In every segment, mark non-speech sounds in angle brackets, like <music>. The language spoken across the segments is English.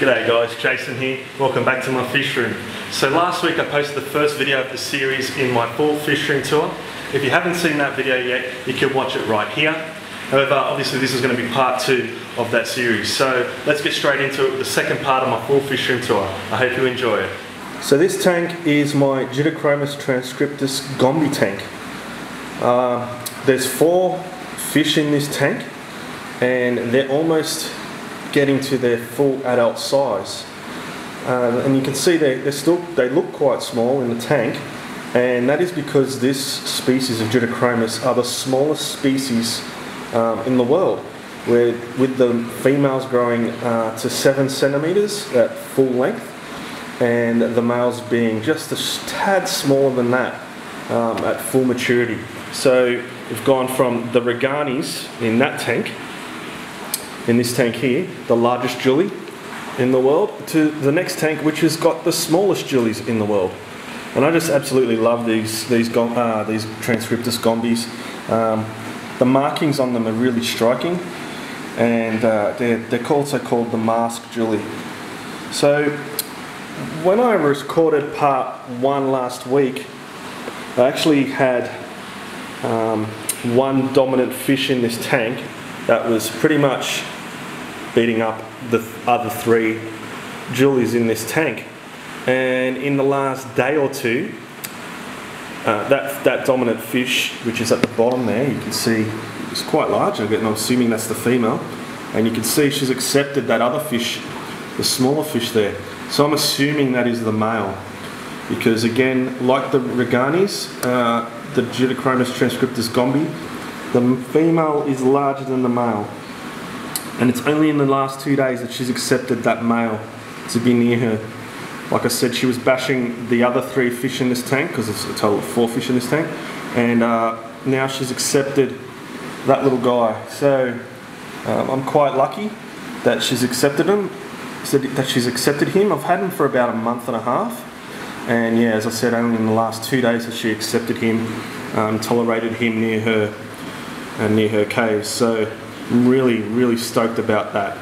G'day guys, Jason here. Welcome back to my fish room. So last week I posted the first video of the series in my fall fish room tour. If you haven't seen that video yet, you can watch it right here. However, obviously this is going to be part two of that series. So let's get straight into it with the second part of my fall fish room tour. I hope you enjoy it. So this tank is my Julidochromis transcriptus gombe tank. Uh, there's four fish in this tank and they're almost getting to their full adult size. Uh, and you can see they they still they look quite small in the tank, and that is because this species of Julidochromis are the smallest species um, in the world. Where with the females growing uh, to seven centimeters at full length, and the males being just a tad smaller than that um, at full maturity. So we've gone from the Reganis in that tank in this tank here, the largest Julie in the world, to the next tank which has got the smallest Julies in the world. And I just absolutely love these these uh, these Transcriptus gombes. Um, the markings on them are really striking, and uh, they're, they're also called the mask Julie. So when I recorded part one last week, I actually had um, one dominant fish in this tank that was pretty much beating up the other three Julies in this tank. And in the last day or two, uh, that, that dominant fish, which is at the bottom there, you can see it's quite large, and I'm assuming that's the female. And you can see she's accepted that other fish, the smaller fish there. So I'm assuming that is the male. Because again, like the Reganis, uh, the Julidochromis transcriptus gombe, the female is larger than the male. And it's only in the last two days that she's accepted that male to be near her. Like I said, she was bashing the other three fish in this tank, because it's a total of four fish in this tank. And uh, now she's accepted that little guy. So um, I'm quite lucky that she's accepted him, that she's accepted him. I've had him for about a month and a half. And yeah, as I said, only in the last two days that she accepted him, um, tolerated him near her and near her cave. So really, really stoked about that.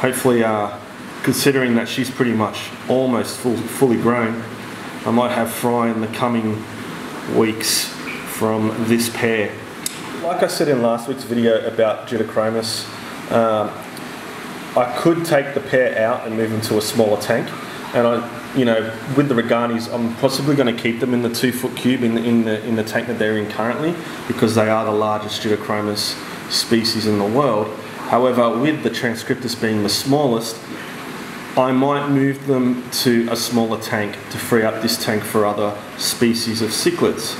Hopefully, uh, considering that she's pretty much almost full, fully grown, I might have fry in the coming weeks from this pair. Like I said in last week's video about Julidochromis, um, I could take the pair out and move them to a smaller tank, and I, you know, with the Reganis, I'm possibly going to keep them in the two foot cube in the, in the in the tank that they're in currently because they are the largest Julidochromis species in the world. However, with the Transcriptus being the smallest, I might move them to a smaller tank to free up this tank for other species of cichlids.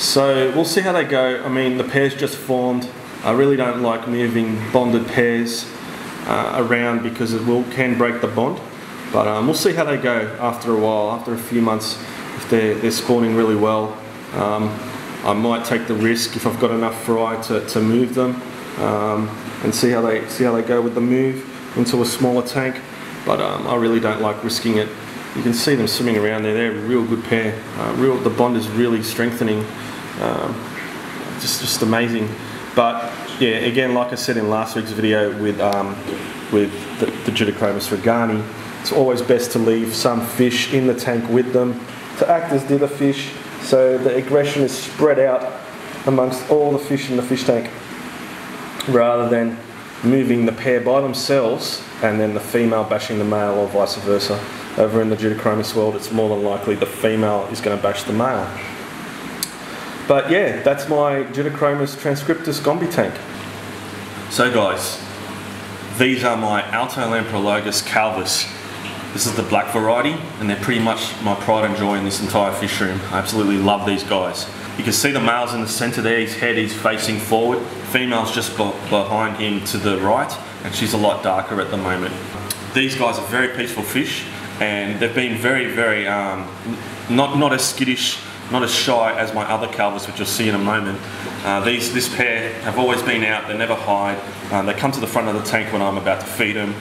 So we'll see how they go. I mean, the pair's just formed. I really don't like moving bonded pairs uh, around because it will can break the bond. But um, we'll see how they go after a while, after a few months, if they're, they're spawning really well. Um, I might take the risk if I've got enough fry to, to move them um, and see how they see how they go with the move into a smaller tank. But um, I really don't like risking it. You can see them swimming around there. They're a real good pair. Uh, real, the bond is really strengthening. Um, just just amazing. But yeah, again, like I said in last week's video with um, with the, the Julidochromis regani, it's always best to leave some fish in the tank with them to act as dither fish so the aggression is spread out amongst all the fish in the fish tank rather than moving the pair by themselves and then the female bashing the male or vice versa. Over in the Julidochromis world, it's more than likely the female is going to bash the male. But yeah, that's my Julidochromis transcriptus gombi tank. So guys, these are my Altolamprologus calvus this is the black variety, and they're pretty much my pride and joy in this entire fish room. I absolutely love these guys. You can see the male's in the center there, his head is facing forward. Female's just behind him to the right, and she's a lot darker at the moment. These guys are very peaceful fish, and they've been very, very, um, not, not as skittish, not as shy as my other calvus, which you'll see in a moment. Uh, these, this pair have always been out, they never hide. Um, they come to the front of the tank when I'm about to feed them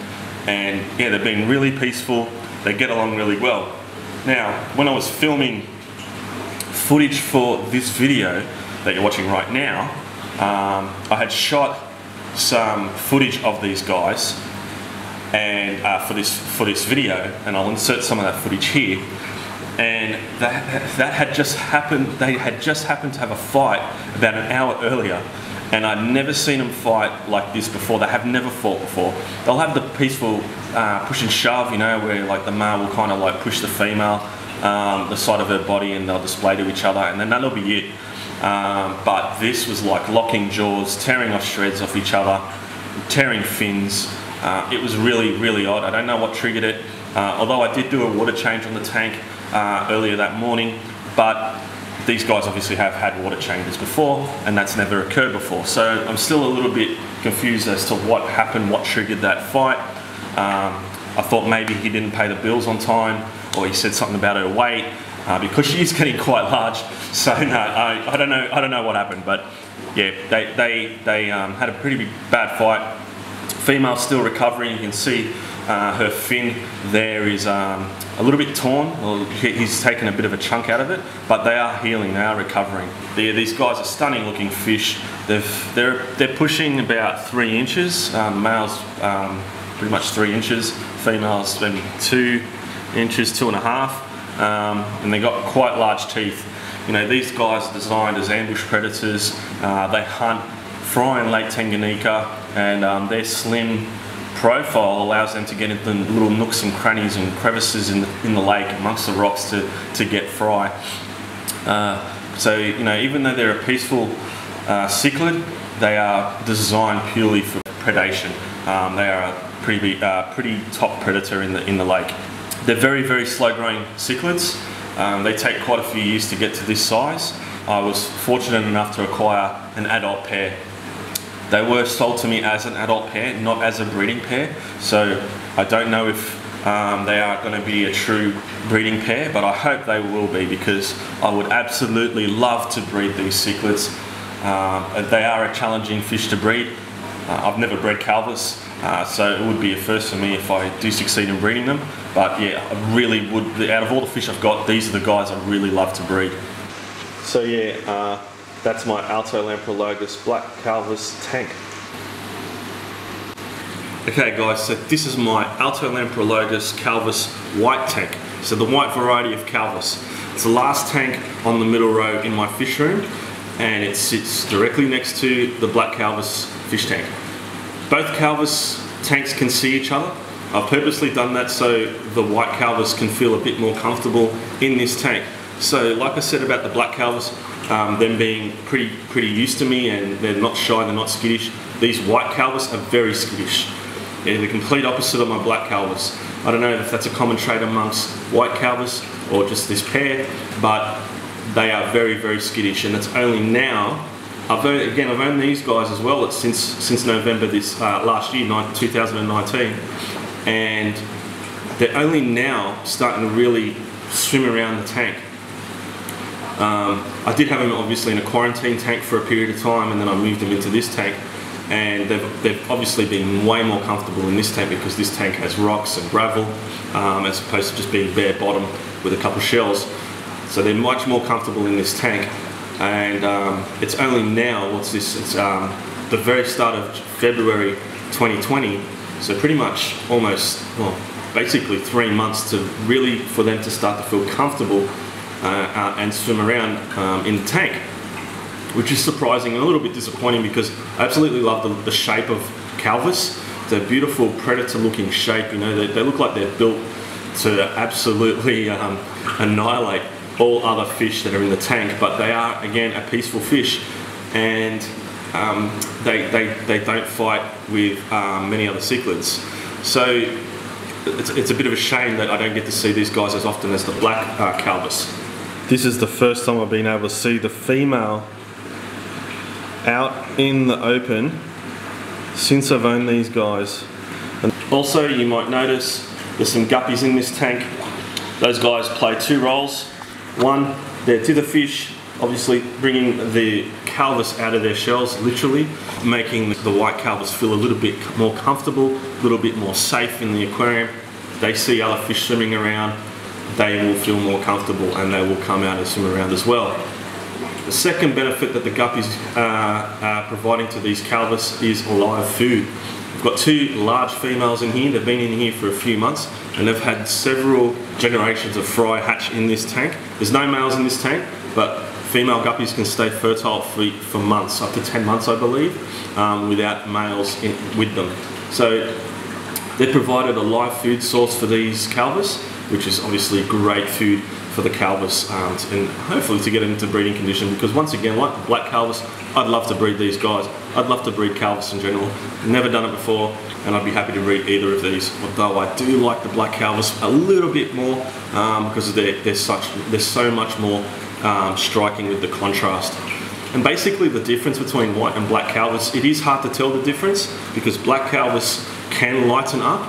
and yeah, they've been really peaceful. They get along really well. Now, when I was filming footage for this video that you're watching right now, um, I had shot some footage of these guys and uh, for this for this video, and I'll insert some of that footage here. And that that had just happened. They had just happened to have a fight about an hour earlier, and I'd never seen them fight like this before. They have never fought before. They'll have the peaceful uh, push and shove, you know, where like the male will kind of like push the female um, the side of her body, and they'll display to each other, and then that'll be it. Um, but this was like locking jaws, tearing off shreds off each other, tearing fins. Uh, it was really, really odd. I don't know what triggered it. Uh, although I did do a water change on the tank uh, earlier that morning, but these guys obviously have had water changes before, and that's never occurred before. So I'm still a little bit confused as to what happened, what triggered that fight. Um, I thought maybe he didn't pay the bills on time, or he said something about her weight, uh, because <laughs> she is getting quite large. So <laughs> no, I, I, don't know. I don't know what happened, but yeah, they they they um, had a pretty bad fight. Female still recovering. You can see uh, her fin there is um, a little bit torn. He's taken a bit of a chunk out of it, but they are healing. They are recovering. They're, these guys are stunning looking fish. They've, they're they're pushing about three inches. Um, males um, pretty much three inches. Females maybe two inches, two and a half um, and they've got quite large teeth. You know, these guys are designed as ambush predators. Uh, they hunt fry in Lake Tanganyika, and um, their slim profile allows them to get into the little nooks and crannies and crevices in the, in the lake amongst the rocks to, to get fry. Uh, so, you know, even though they're a peaceful uh, cichlid, they are designed purely for predation. Um, they are a pretty, uh, pretty top predator in the, in the lake. They're very, very slow growing cichlids. Um, they take quite a few years to get to this size. I was fortunate enough to acquire an adult pair. They were sold to me as an adult pair, not as a breeding pair. So I don't know if um, they are going to be a true breeding pair, but I hope they will be because I would absolutely love to breed these cichlids. Uh, they are a challenging fish to breed. Uh, I've never bred calvus, uh, so it would be a first for me if I do succeed in breeding them. But yeah, I really would, out of all the fish I've got, these are the guys I really love to breed. So yeah, uh, that's my Altolamprologus Black Calvus tank. Okay guys, so this is my Altolamprologus Calvus white tank. So the white variety of Calvus. It's the last tank on the middle row in my fish room and it sits directly next to the black Calvus fish tank. Both Calvus tanks can see each other I've purposely done that so the white calvus can feel a bit more comfortable in this tank. So like I said about the black calvus, um, them being pretty pretty used to me and they're not shy, they're not skittish. These white calvus are very skittish. They're the complete opposite of my black calvus. I don't know if that's a common trait amongst white calvus or just this pair, but they are very, very skittish and it's only now I've owned, again, I've owned these guys as well since since November this uh, last year, 2019, and they're only now starting to really swim around the tank. Um, I did have them obviously in a quarantine tank for a period of time and then I moved them into this tank. And they've, they've obviously been way more comfortable in this tank because this tank has rocks and gravel um, as opposed to just being bare bottom with a couple shells. So they're much more comfortable in this tank. And um, it's only now, what's this, it's um, the very start of February 2020 so pretty much almost, well, basically three months to really for them to start to feel comfortable uh, uh, and swim around um, in the tank, which is surprising and a little bit disappointing because I absolutely love the, the shape of Calvus. It's a beautiful predator-looking shape. You know, they, they, look like they're built to absolutely um, annihilate all other fish that are in the tank, but they are again a peaceful fish and um, they, they, they don't fight with um, many other cichlids. So it's, it's a bit of a shame that I don't get to see these guys as often as the black uh, Calvus. This is the first time I've been able to see the female out in the open since I've owned these guys. And also you might notice there's some guppies in this tank. Those guys play two roles. One, they're to the fish obviously bringing the calvus out of their shells, literally, making the white calvus feel a little bit more comfortable, a little bit more safe in the aquarium. They see other fish swimming around, they will feel more comfortable and they will come out and swim around as well. The second benefit that the guppies uh, are providing to these calvus is live food. We've got two large females in here. They've been in here for a few months and they've had several generations of fry hatch in this tank. There's no males in this tank, but female guppies can stay fertile for, for months, up to 10 months I believe, um, without males in, with them. So they provided a live food source for these calvus, which is obviously great food for the calvus um, and hopefully to get into breeding condition because once again like black calvus I'd love to breed these guys. I'd love to breed calvus in general. Never done it before and I'd be happy to breed either of these although I do like the black calvus a little bit more um, because they're, they're such they're so much more um, striking with the contrast. And basically the difference between white and black calvus it is hard to tell the difference because black calvus can lighten up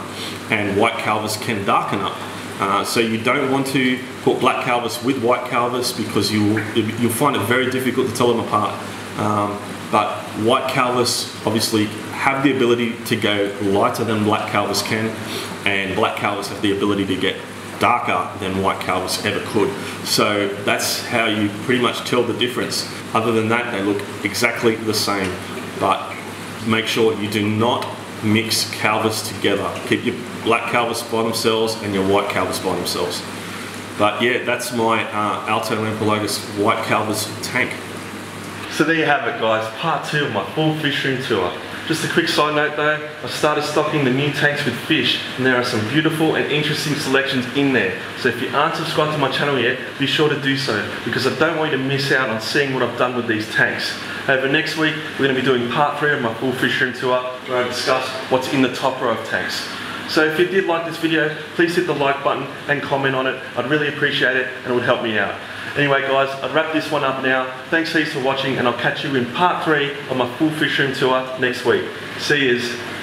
and white calvus can darken up uh, so you don't want to put black calvus with white calvus because you'll, you'll find it very difficult to tell them apart. Um, but white calvus obviously have the ability to go lighter than black calvus can, and black calvus have the ability to get darker than white calvus ever could. So that's how you pretty much tell the difference. Other than that, they look exactly the same, but make sure you do not mix calvus together. Keep your black calvus by themselves and your white calvus by themselves. But yeah, that's my uh, Altolamprologus white calvus tank. So there you have it guys, part two of my full fish room tour. Just a quick side note though, I started stocking the new tanks with fish and there are some beautiful and interesting selections in there. So if you aren't subscribed to my channel yet, be sure to do so because I don't want you to miss out on seeing what I've done with these tanks. Over next week, we're going to be doing part three of my full fish room tour where I discuss what's in the top row of tanks. So if you did like this video, please hit the like button and comment on it. I'd really appreciate it and it would help me out. Anyway guys, I'd wrap this one up now. Thanks heaps for watching and I'll catch you in part three of my full fish room tour next week. See yous.